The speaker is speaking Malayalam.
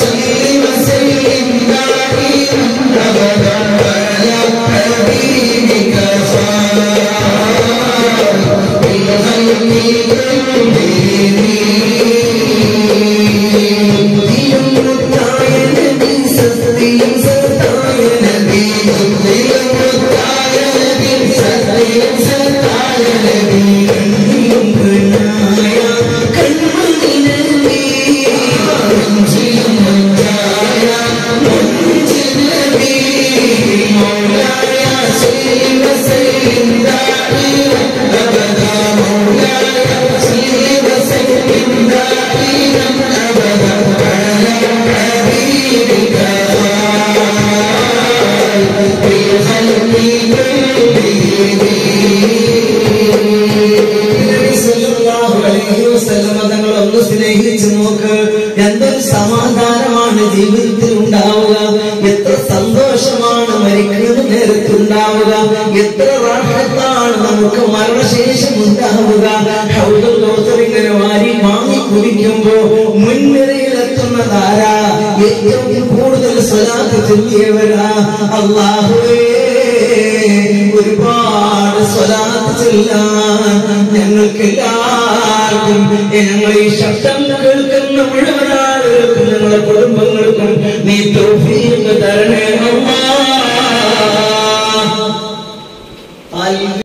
سلم سلم دائما തങ്ങൾ ഒന്ന് സ്നേഹിച്ചു നോക്ക്. എന്തൊരു സമാധാനമാണ് ജീവിതത്തിൽ ഉണ്ടാവുക. എത്ര സന്തോഷമാണ് മരിക്കുന്ന നേരത്തുണ്ടാവുക എത്ര റാഹത്താണ് നമുക്ക് മരണശേഷം ഉണ്ടാവുക. ഇങ്ങനെ വാരി വാങ്ങി കുടിക്കുമ്പോ മുൻനിരയിലെത്തുന്നതാരാ ഏറ്റവും കൂടുതൽ സ്വലാത്ത് ചൊല്ലിയവരാ അള്ളാഹുവേ ഒരുപാട് സ്വലാത്ത് ചെല്ലാൻ ഞങ്ങൾക്ക് എല്ലാവർക്കും ഞങ്ങൾ ഈ ശബ്ദം കേൾക്കുന്ന മുഴുവൻ ആളുകൾക്കും കുടുംബങ്ങൾക്കും നീ തരണേ അല്ലാ